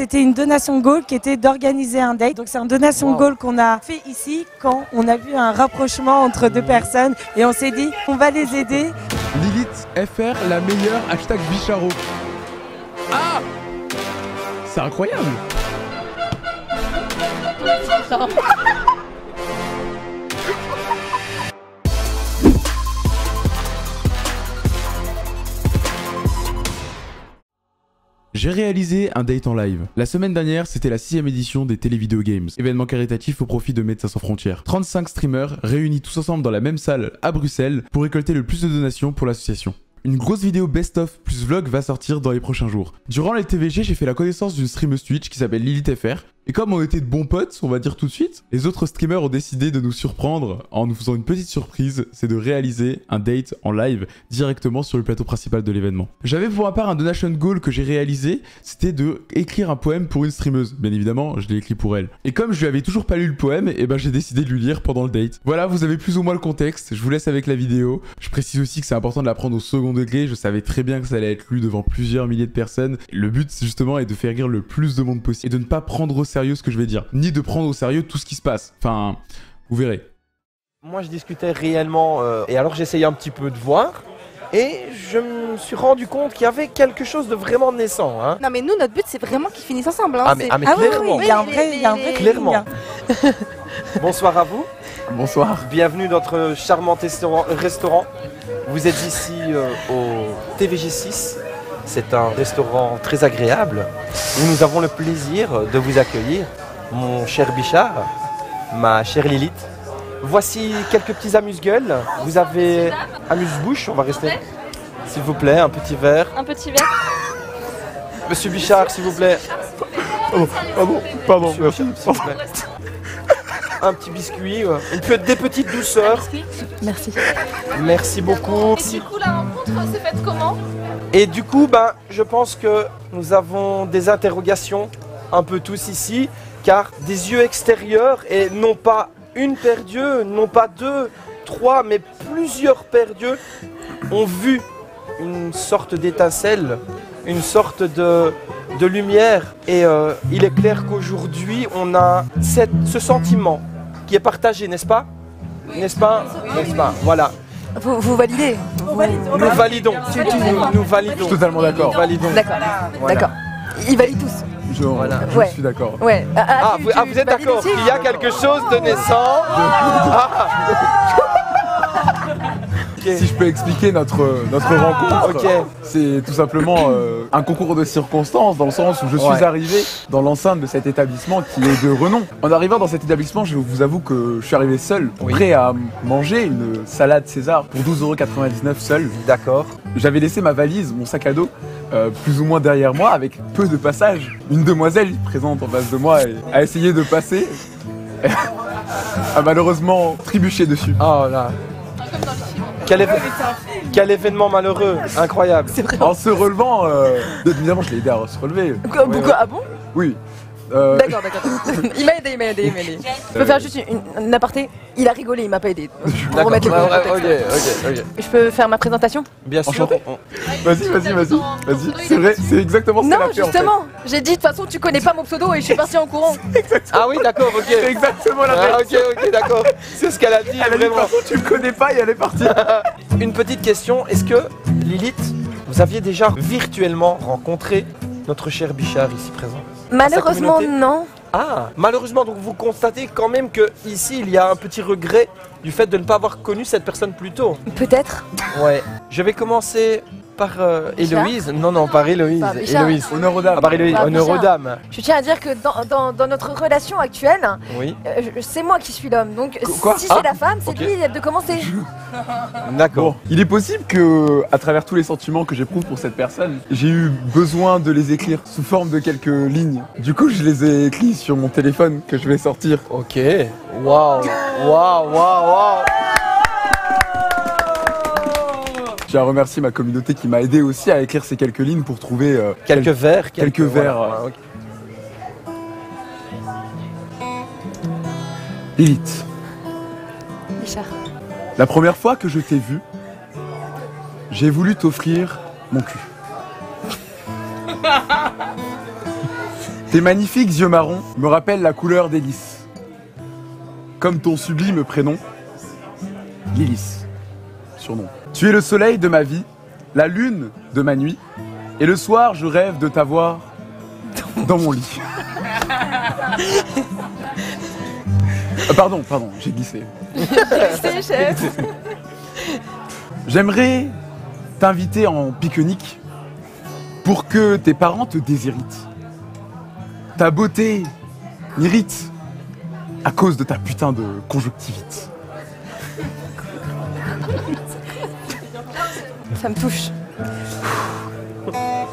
C'était une donation goal qui était d'organiser un date. Donc c'est un donation goal qu'on a fait ici quand on a vu un rapprochement entre deux personnes et on s'est dit on va les aider. Lilith FR, la meilleure, hashtag Bicharo. Ah C'est incroyable J'ai réalisé un date en live. La semaine dernière, c'était la sixième édition des Télévideo Games, événement caritatif au profit de Médecins sans frontières. 35 streamers réunis tous ensemble dans la même salle à Bruxelles pour récolter le plus de donations pour l'association. Une grosse vidéo best-of plus vlog va sortir dans les prochains jours. Durant les TVG, j'ai fait la connaissance d'une streameuse Twitch qui s'appelle Lilith FR, et comme on était de bons potes, on va dire tout de suite, les autres streamers ont décidé de nous surprendre en nous faisant une petite surprise, c'est de réaliser un date en live directement sur le plateau principal de l'événement. J'avais pour ma part un donation goal que j'ai réalisé, c'était de écrire un poème pour une streameuse. Bien évidemment, je l'ai écrit pour elle. Et comme je lui avais toujours pas lu le poème, et ben j'ai décidé de lui lire pendant le date. Voilà, vous avez plus ou moins le contexte, je vous laisse avec la vidéo. Je précise aussi que c'est important de la prendre au second degré, je savais très bien que ça allait être lu devant plusieurs milliers de personnes. Le but justement est de faire rire le plus de monde possible et de ne pas prendre au sérieux ce que je vais dire, ni de prendre au sérieux tout ce qui se passe. Enfin, vous verrez. Moi, je discutais réellement, euh, et alors j'essayais un petit peu de voir, et je me suis rendu compte qu'il y avait quelque chose de vraiment naissant. Hein. Non, mais nous, notre but, c'est vraiment qu'ils finissent ensemble. Hein. Ah, mais, ah, mais Ah oui, clairement. oui, il y a un vrai, il y a un vrai Clairement. Bonsoir à vous, Bonsoir. bienvenue dans notre charmant restaurant. restaurant. Vous êtes ici euh, au TVG6. C'est un restaurant très agréable où nous avons le plaisir de vous accueillir, mon cher Bichard, ma chère Lilith. Voici quelques petits amuse-gueules. Vous avez amuse-bouche, on va rester. S'il vous plaît, un petit verre. Un petit verre. Monsieur Bichard, s'il vous plaît. Pardon, pardon, Monsieur Bichard, s'il vous plaît. Un petit biscuit, euh, une pe- des petites douceurs. Merci. Merci beaucoup. Et du coup, la rencontre s'est faite comment? Et du coup, ben, je pense que nous avons des interrogations un peu tous ici, car des yeux extérieurs, et non pas une paire d'yeux, non pas deux, trois, mais plusieurs paires d'yeux, ont vu une sorte d'étincelle, une sorte de, de lumière. Et euh, il est clair qu'aujourd'hui, on a cette- ce sentiment qui est partagé, n'est-ce pas? N'est-ce pas? N'est-ce pas? Voilà. Vous, vous validez? On valide, on Nous validons. Nous, nous validons. Totalement d'accord. Validons. D'accord. Voilà. D'accord. Ils valident tous. Je, Voilà. je Ouais. suis d'accord. Ouais. Ah, ah, Ah, tu- ah, vous êtes d'accord qu'il y a quelque chose de naissant Ah. Si je peux expliquer notre, notre rencontre, Ok. c'est tout simplement euh, un concours de circonstances dans le sens où je suis Ouais. arrivé dans l'enceinte de cet établissement qui est de renom. En arrivant dans cet établissement, je vous avoue que je suis arrivé seul, Oui. prêt à manger une salade César pour 12,99€ seul. D'accord. J'avais laissé ma valise, mon sac à dos, euh, plus ou moins derrière moi, avec peu de passage. Une demoiselle présente en face de moi et a essayé de passer, a malheureusement trébuché dessus. Oh là. Quel, éve- quel événement malheureux. Incroyable. C'est vrai. En se relevant, euh, évidemment, je l'ai aidé à se relever. Pourquoi- Ah bon? Oui. Euh, D'accord, d'accord. il m'a aidé, il m'a aidé, il m'a aidé. Je peux faire juste une, une aparté Il a rigolé, il m'a pas aidé. Pour D'accord. remettre le Ouais, ouais, contexte. ok, ok, ok. Je peux faire ma présentation? Bien sûr. Vas-y, vas-y, vas-y. Vas-y. C'est vrai, c'est exactement ce Non, fait en fait. justement. J'ai dit de toute façon, tu connais pas mon pseudo et je suis partie en courant. Ah oui, d'accord, ok. C'est exactement la Ah, même. ok, ok, d'accord. C'est ce qu'elle a dit, Elle a dit, de toute vraiment. façon, tu me connais pas et elle est partie. Une petite question. Est-ce que, Lilith, vous aviez déjà virtuellement rencontré notre cher Bichard ici présent? Malheureusement, non. Ah, malheureusement, donc vous constatez quand même que ici il y a un petit regret du fait de ne pas avoir connu cette personne plus tôt. Peut-être. Ouais. Je vais commencer par euh, Héloïse. Non, non, par Héloïse. Par Bichard. Héloïse. Honneur aux dames. Ah, par Héloïse. Par Honneur aux Bichard. dames. Je tiens à dire que dans, dans- dans notre relation actuelle, Oui. euh, c'est moi qui suis l'homme. Donc quoi si Ah, c'est la femme, c'est ok. lui de commencer. D'accord. Bon, il est possible que, à travers tous les sentiments que j'éprouve pour cette personne, j'ai eu besoin de les écrire sous forme de quelques lignes. Du coup, je les ai écrits sur mon téléphone que je vais sortir. Ok. Waouh. Waouh, waouh, waouh. J'ai à remercier ma communauté qui m'a aidé aussi à écrire ces quelques lignes pour trouver euh, Quelques quel- vers. quelques vers, voilà. euh. Lilith. Richard. La première fois que je t'ai vu, j'ai voulu t'offrir mon cul. Tes magnifiques yeux marrons me rappellent la couleur des lys. Comme ton sublime prénom, Lilith. Surnom. Tu es le soleil de ma vie, la lune de ma nuit, et le soir je rêve de t'avoir dans mon lit. Ah, pardon, pardon, j'ai glissé. Chef. J'aimerais t'inviter en pique-nique pour que tes parents te désiritent. Ta beauté m'irrite à cause de ta putain de conjonctivite. Ça me touche.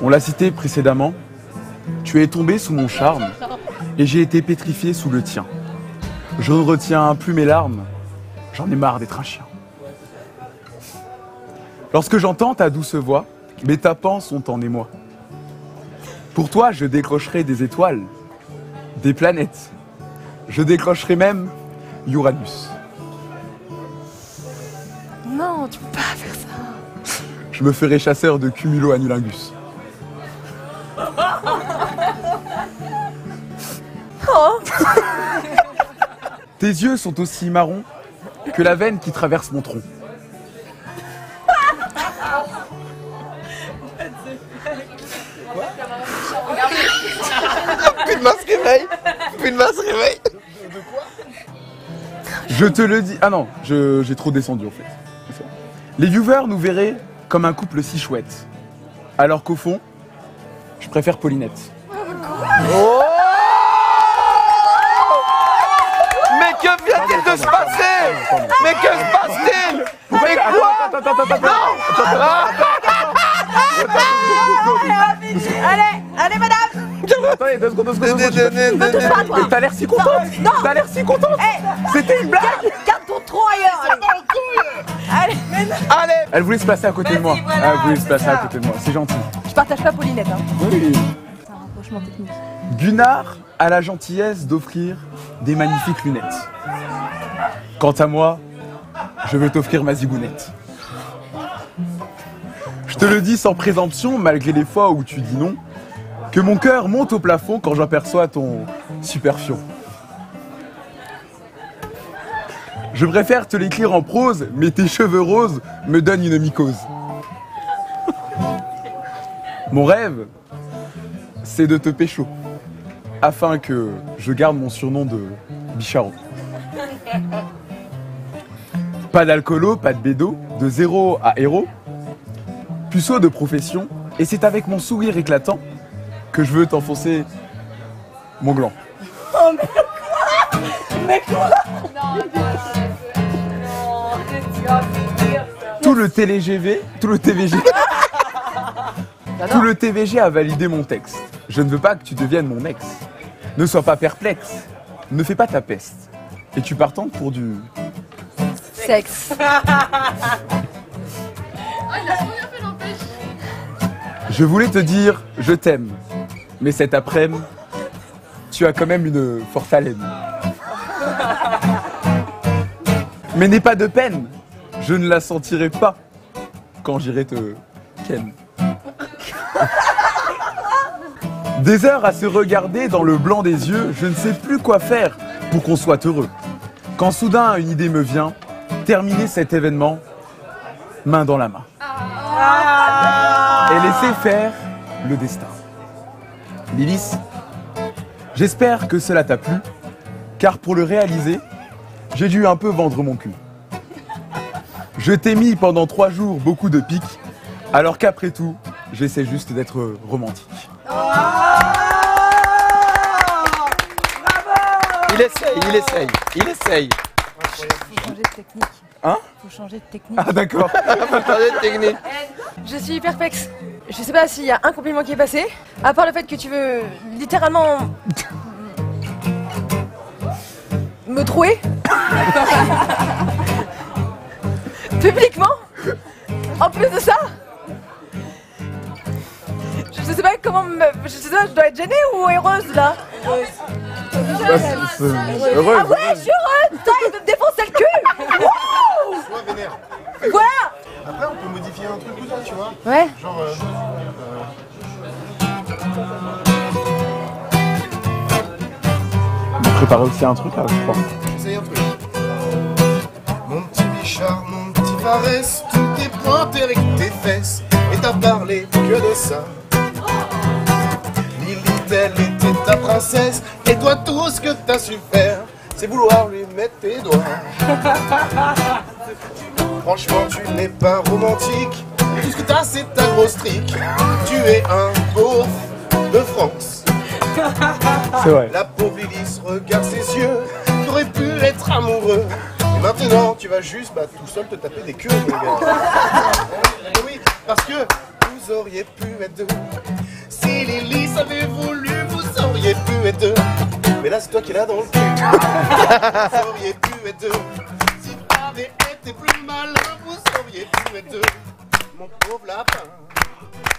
On l'a cité précédemment, tu es tombé sous mon charme et j'ai été pétrifié sous le tien. Je ne retiens plus mes larmes, j'en ai marre d'être un chien. Lorsque j'entends ta douce voix, mes tapants sont en émoi. Pour toi, je décrocherai des étoiles, des planètes. Je décrocherai même Uranus. Je me ferai chasseur de cumulo-annulingus. Tes yeux sont aussi marrons que la veine qui traverse mon tronc. Plus de masse réveil Plus de masse réveil Je te le dis. Ah non, je- j'ai trop descendu en fait. Les viewers nous verraient comme un couple si chouette. Alors qu'au fond, je préfère Paulinette. Oh Mais que vient-il de se passer Mais que se passe-t-il Mais quoi attends. Allez, allez, madame. Attendez, deux secondes, deux secondes, deux T'as l'air si contente Non. T'as l'air si contente C'était une blague Garde ton tronc ailleurs. Allez. Allez. Allez Elle voulait se placer à côté de moi. voilà, Elle voulait se placer à côté de moi. C'est gentil. Je partage pas Paulinette. Hein. Oui. C'est un rapprochement technique. Gunnar a la gentillesse d'offrir des magnifiques lunettes. Quant à moi, je veux t'offrir ma zigounette. Je te le dis sans présomption, malgré les fois où tu dis non, que mon cœur monte au plafond quand j'aperçois ton super fion. Je préfère te l'écrire en prose, mais tes cheveux roses me donnent une mycose. Mon rêve, c'est de te pécho, afin que je garde mon surnom de Bicharo. Pas d'alcoolo, pas de bédo, de zéro à héros, puceau de profession, et c'est avec mon sourire éclatant que je veux t'enfoncer mon gland. Tout le TLGV, tout le TVG, tout le TVG a validé mon texte. Je ne veux pas que tu deviennes mon ex. Ne sois pas perplexe. Ne fais pas ta peste. Et tu partantes pour du. Sexe. Je voulais te dire je t'aime. Mais cet après-midi, tu as quand même une forte haleine. Mais n'aie pas de peine. Je ne la sentirai pas quand j'irai te ken. Des heures à se regarder dans le blanc des yeux, je ne sais plus quoi faire pour qu'on soit heureux. Quand soudain une idée me vient, terminer cet événement main dans la main. Et laisser faire le destin. Lilith, j'espère que cela t'a plu, car pour le réaliser, j'ai dû un peu vendre mon cul. Je t'ai mis pendant trois jours beaucoup de piques, alors qu'après tout, j'essaie juste d'être romantique. Il essaye, il essaye, il essaye. Faut changer de technique. Hein Faut changer de technique. Ah d'accord. Attendez, technique. Je suis perplexe. Je sais pas s'il y a un compliment qui est passé, à part le fait que tu veux littéralement me trouer publiquement. En plus de ça, je sais pas comment me... Je sais pas, je dois être gênée ou heureuse là. Bah, c'est- c'est- Heureux. Ah ouais, je suis heureuse. Putain, il veut me défoncer le cul. Wouh Voilà. Après, on peut modifier un truc ou ça, tu vois. Ouais. Genre. euh, préparé aussi un truc là, je crois. Un truc. Farès, tout est pointé avec tes fesses. Et t'as parlé que de ça. Lily, telle était ta princesse. Et toi, tout ce que t'as su faire, c'est vouloir lui mettre tes doigts. Franchement, tu n'es pas romantique. Tout ce que t'as, c'est ta grosse trique. Tu es un beauf de France. C'est vrai. La pauvre Lilith regarde ses yeux, t'aurais pu être amoureux. Maintenant, tu vas juste bah, tout seul te taper des queues, mon gars. Et oui, parce que vous auriez pu être deux. Si Lilith avait voulu, vous auriez pu être deux. Mais là, c'est toi qui l'as dans le cul. vous auriez pu être deux. Si t'avais été plus malin, vous auriez pu être deux. Mon pauvre lapin.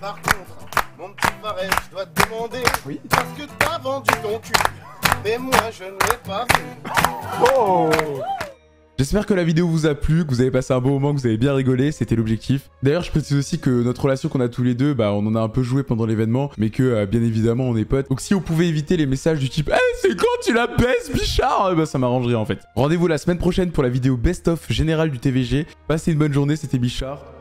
Par contre, mon petit pareil, je dois te demander. Oui. Parce que t'as vendu ton cul. Mais moi, je ne l'ai pas vu. Oh J'espère que la vidéo vous a plu, que vous avez passé un bon moment, que vous avez bien rigolé, c'était l'objectif. D'ailleurs, je précise aussi que notre relation qu'on a tous les deux, bah on en a un peu joué pendant l'événement, mais que euh, bien évidemment on est potes. Donc si vous pouvez éviter les messages du type Eh c'est quand tu la baisses, Bichard? Bah ça m'arrangerait en fait. Rendez-vous la semaine prochaine pour la vidéo best-of générale du TVG. Passez une bonne journée, c'était Bichard.